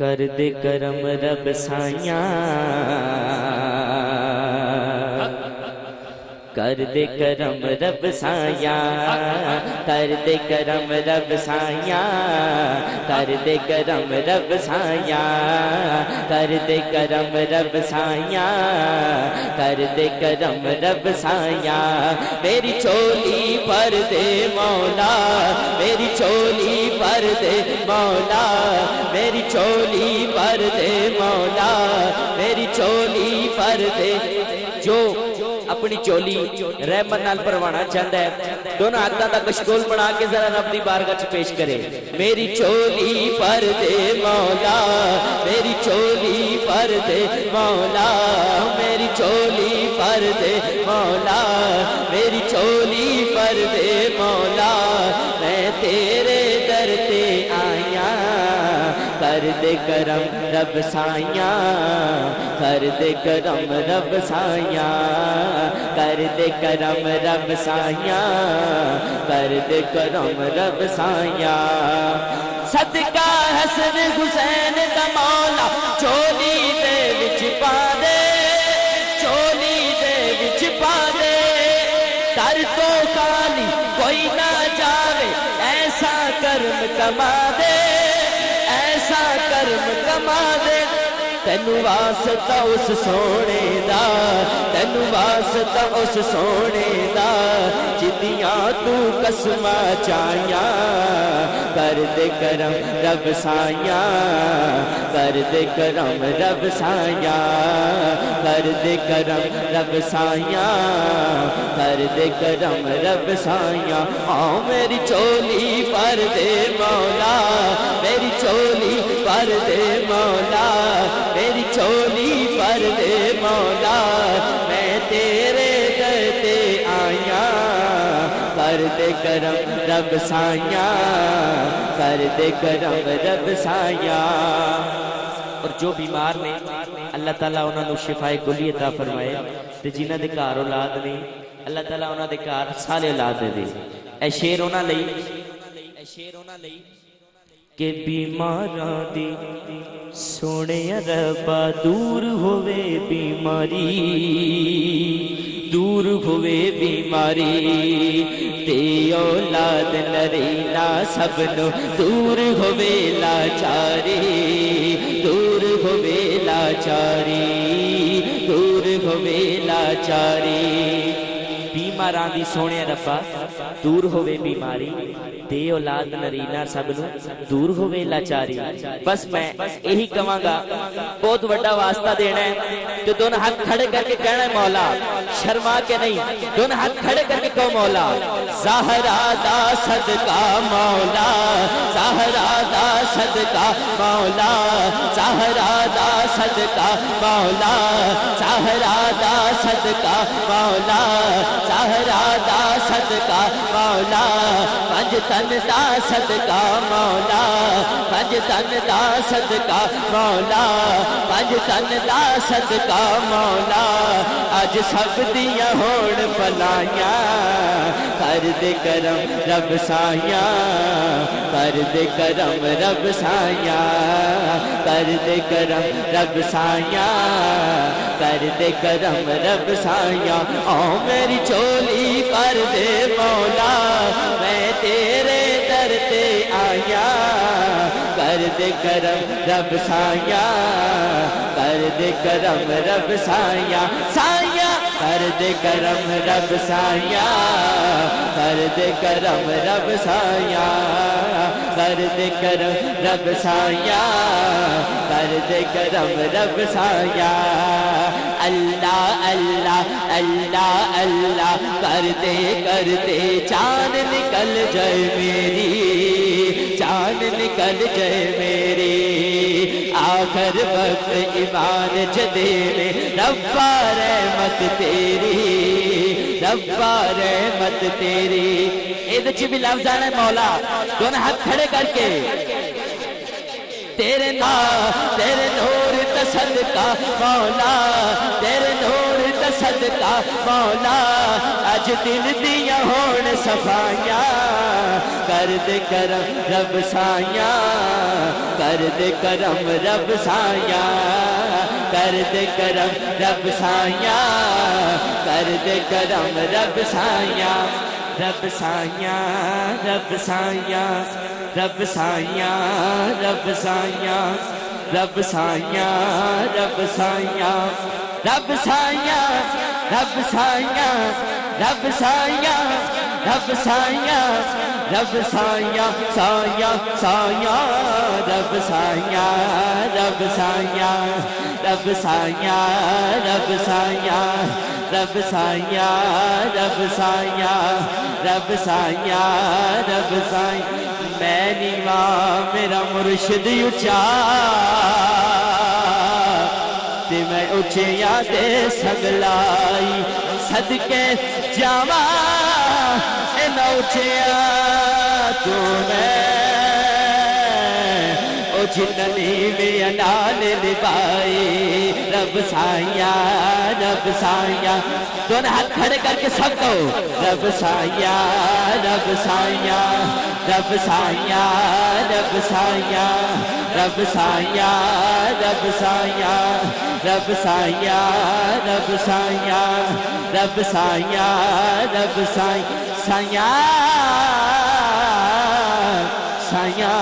कर दे करम रब साइया। कर दे करम रब साया, कर दे करम रब साया, कर दे करम रब साया, कर दे करम रब साया, कर दे करम रब साया। मेरी चोली पर दे मौला, मेरी चोली पर दे मौला, मेरी चोली पर दे मौला, मेरी चोली पर दे। जो अपनी चोली रहमत नाल परवाना चाहता है। दोनों हाथों का कशकोल बना के जरा रब की बारगाह च पेश करे। मेरी चोली पर दे मौला, मेरी चोली पर दे मौला, मेरी चोली पर दे मौला, मेरी चोली पर दे मौला, मैं तेरे कर दे करम रब साइया कर दे करम रब साइया कर दे करम रब साइया कर दे करम रब साइया सदका हसन हुसैन दा चोली दे विच पा दे, चोली दे विच पा दे। कर तो खाली कोई ना जावे, ऐसा कर्म कमा दे। ऐसा कर्म कमा दे। तेनु वास्ता उस सोने दा, तेनु वास्ता उस सोने दा। जिदियाँ तू कसमा चाया कर दे करम रब साया कर दे करम रब साया कर दे करम रब साया कर दे करम रब साया आओ मेरी चोली पर दे मौला, मेरी दे करम रब साया कर दे करम रब साया और जो बीमार ने अल्लाह ताला उन्होंने शिफाए गुली अता फरमाए, ते जिन्हां दे घर औलाद ने, अल्लाह ताला उन्हां दे घर सारे औलाद दे ए शेर उन्हां लई ए शेर उन्हां लई के बीमारां दी सोने रबा दूर होवे बीमारी। दूर होवे बीमारी। ते औलाद नरेला सबनो, दूर होवे लाचारी। दूर होवे लाचारी, दूर होवे लाचारी। बीमारा दी सोने रब्बा दूर होवे बीमारी, दे औलाद नरीना सब दूर होवे लाचारी। बस मैं यही कहांगा बहुत बड़ा वास्ता देना है तो दोनों हाथ खड़े करके कहना है, मौला, शर्मा के नहीं, दोनों हाथ खड़े करके कहो, मौला। जहरा दा सदका, मौला, जहरा दा सदका, मौला। जहरा दा सदका, मौला। जहरा दा सदका, मौला। जहरा दा सदका मौला पंज तन दा सदका मौला पंज तन दा सदका मौला पंज तन दा सदका मौला। अज सब दिया होण भलाइया कर दे करम रब साइया, कर दे करम रब साइया, कर दे करम रब साइया, कर दे करम रब साइया। ओ मेरी चोली पर दे मौला, मैं तेरे दर ते आया। कर दे करम रब साया। कर दे करम रब साया। साया, कर दे करम रब साया। कर दे करम रब साया। कर दे करम रब साया। कर दे करम रब साया। अल्लाह अल्लाह अल्लाह अल्लाह। करते करते चाँद निकल जाए मेरी चाँद निकल जाए मेरी। आखिर वक्त ईमान च दे रब्बा रहमत तेरी, रब्बा रहमत तेरी। ए भी लफ्जान है मौला। दोनों हाथ खड़े करके। तेरे ना तेरे नूर दा सदका मौला, तेरे नूर दा सदका मौला। अज दिल दिया होन सफाइया, कर दे करम रब साया कर दे करम रब साया कर दे करम रब साया कर दे करम रब साया रब साया रब साया रब साया रब साया रब साया रब साया रब साया रब साया रब साया रब साया रब साया साया साया रब साया रब साया रब साया रब साया रब साया रब साया रब साया रब साया मैं नीवा, मेरा मुर्शिद उचा। ते मैं उचिया दे सगलाई, सदके जावा न उचिया तू मैं। जिननी में अनाल निभाए रब साया रब साया दोनों हाथ खड़े करके सब कहो रब साया रब साया रब साया रब साया रब साया रब साया रब साया रब साया रब साया रब साया साया साया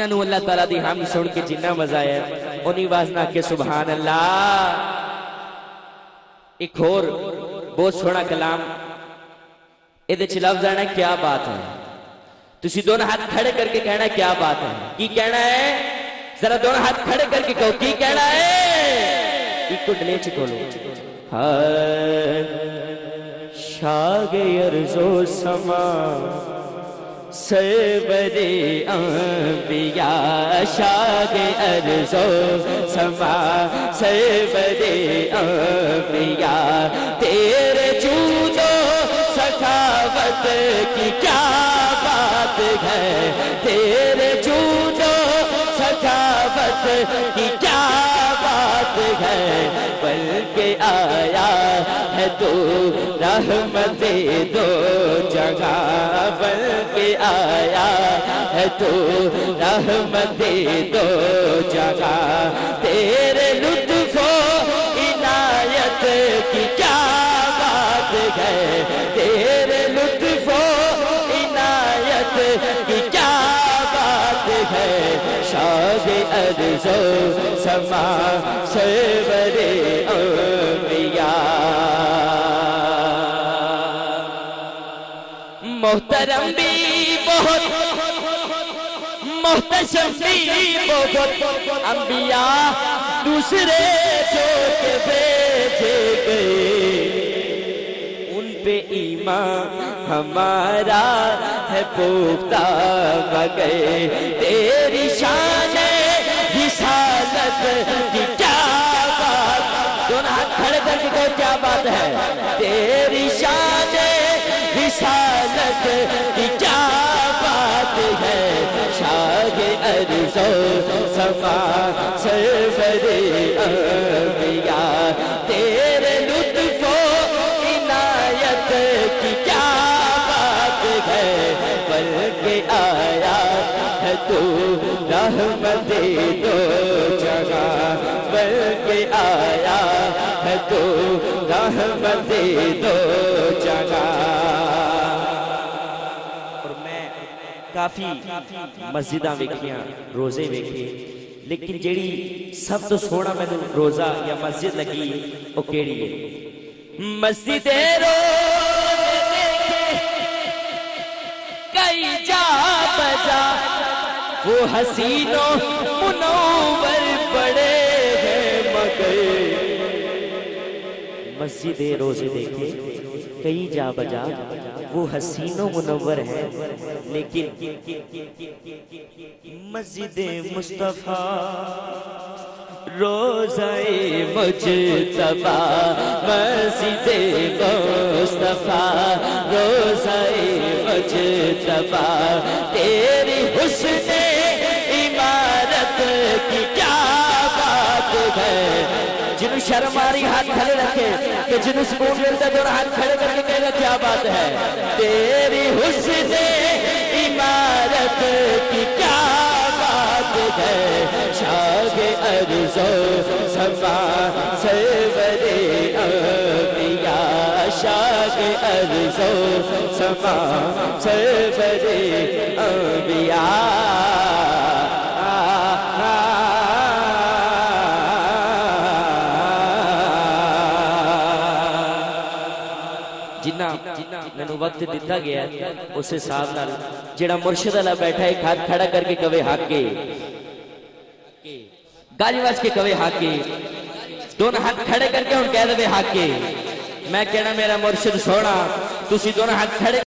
जिन्होंने अल्लाह तला की हम सुन के जिन्ना मज़ा आया। उन्हें आवाज़ ना के सुबहान अल्लाह एक होर बहुत सोहना कलाम। ए लफ्ज आना, क्या बात है? तुम दोनों हाथ खड़े करके कहना, क्या बात है? की कहना है? जरा दोनों हाथ खड़े करके कहो, की कहना है? कुंडले चुको हर शागे अरजो समा सरबरे अम्बिया शागे अर्जो समा सरबरे अम्बिया तेरे जूदो सखावत की क्या बात है? तेरे जूदो सखावत की क्या बात है? बल्कि आया है तो रहमत दो। जगह बन आया है तो रहमत दो जगह। तेरे लुत्फो इनायत की क्या बात है? तेरे लुत्फो इनायत की क्या बात है? शाद अर्जो समा सरवरे अम्बिया मोहतरम भी बहुत, मोहतशम भी बहुत। अंबिया दूसरे जो के भेजे गए। उन पे ईमान हमारा है पोख्ता गए तेरी शान रिसालत की क्या बात? दोनों हाथ खड़े करके क्या बात है? तेरी शान रिसालत क्या बात है? शाग अर्जो सफ़ा सरवरे अम्बिया तेरे लुत्फो इनायत की क्या बात है? बल के आया है तू रहमत दो जगह। बल के आया है तू रहमत दो काफ़ी मस्जिद वेखिया, रोज़े वेखे। लेकिन जेड़ी सब तो सोना मैं रोजा या मस्जिद लगी वो कि मस्जिद वो हसीनो मुनोवर मस्जिद रोज़े देखे कई जा बजा, वो हसीनो मुनवर है, लेकिन मस्जिद मुस्तफ़ा, रोजाए मुजतबा, मस्जिद मुस्तफ़ा, रोजाए मुजतबा, तेरी हुस्न इमारत की क्या बात है? जिन्हों शर्म आ रही हाथ खड़े रखे, कि जिन्हों सुकून मिलता है हाथ खड़े करके कहेगा क्या बात है? तेरी हुस्न इमारत की क्या बात है? शाग अर्जो समा सरवरे अम्बिया। शाग अर्जो समा सरवरे अम्बिया। ਜਿੰਨਾ ਮੈਨੂੰ ਵਕਤ ਦਿੱਤਾ ਗਿਆ ਉਸ ਹਿਸਾਬ ਨਾਲ ਜਿਹੜਾ ਮੁਰਸ਼ਿਦ ਵਾਲਾ ਬੈਠਾ ਹੈ ਹੱਥ ਖੜਾ ਕਰਕੇ ਕਵੇ ਹਾਕੇ ਗਾਲੀ ਵਸ ਕੇ ਕਵੇ ਹਾਕੇ ਦੋਨੋਂ ਹੱਥ ਖੜੇ ਕਰਕੇ ਹੁਣ ਕਹਿ ਦੇਵੇ ਹਾਕੇ ਮੈਂ ਕਹਿਣਾ ਮੇਰਾ ਮੁਰਸ਼ਿਦ ਸੋਹਣਾ ਤੁਸੀਂ ਦੋਨੋਂ ਹੱਥ ਖੜੇ